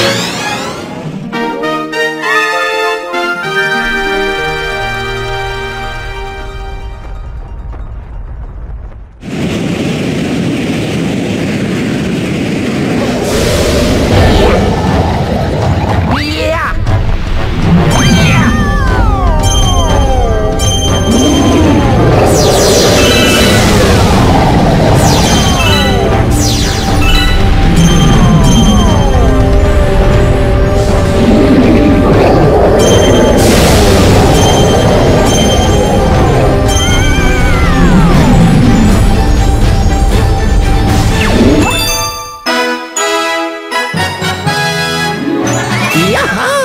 you. Nah.